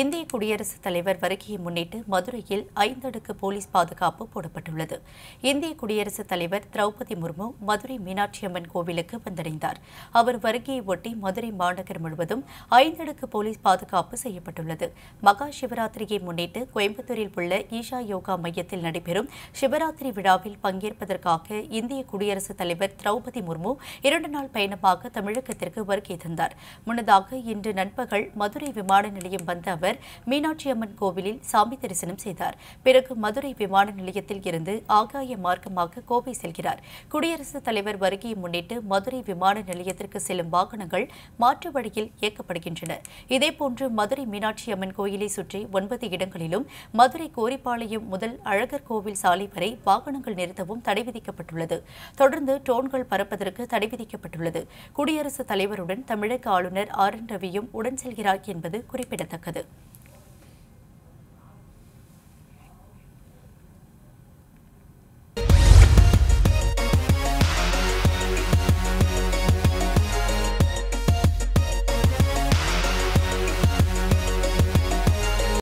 இந்திய குடியரசுத் தலைவர் வருகையை முன்னிட்டு மதுரையில் ஐந்தடுக்கு போலீஸ் பாதுகாப்பு போடப்பட்டுள்ளது. இந்திய குடியரசுத் தலைவர் திரௌபதி முர்மு மதுரை மீனாட்சி அம்மன் கோவிலுக்கு வந்தடைந்தார். அவர் வருகையை ஒட்டி மதுரை மாநகர் முழுவதும் ஐந்தடுக்கு போலீஸ் பாதுகாப்பு செய்யப்பட்டுள்ளது. மகா சிவராத்திரியை முன்னிட்டு கோயம்புத்தூரில் உள்ள ஈஷா யோகா மையத்தில் நடைபெறும் சிவராத்திரி விழாவில் பங்கேற்பதற்காக இந்திய குடியரசுத் தலைவர் திரௌபதி முர்மு இரண்டு நாள் பயணமாக தமிழகத்திற்கு வருகை தந்தார். முன்னதாக இன்று நண்பகல் மதுரை விமான நிலையம் வந்த அவர் மீனாட்சி அம்மன் கோவிலில் சாமி தரிசனம் செய்தார். பிறகு மதுரை விமான நிலையத்தில் இருந்து ஆகாய மார்க்கமாக கோவை செல்கிறார். குடியரசுத் தலைவர் வருகையை முன்னிட்டு மதுரை விமான நிலையத்திற்கு செல்லும் வாகனங்கள் மாற்று வழியில் இயக்கப்படுகின்றன. இதேபோன்று மதுரை மீனாட்சி அம்மன் கோயிலை சுற்றி ஒன்பது இடங்களிலும் மதுரை கோரிப்பாளையம் முதல் அழகர் கோவில் சாலை வரை வாகனங்கள் நிறுத்தவும் தடை விதிக்கப்பட்டுள்ளது. தொடர்ந்து டோன்கள் பறப்பதற்கு தடை விதிக்கப்பட்டுள்ளது. குடியரசுத் தலைவருடன் தமிழக ஆளுநர் ஆர் என் ரவியும் உடன் செல்கிறார் என்பது குறிப்பிடத்தக்கது.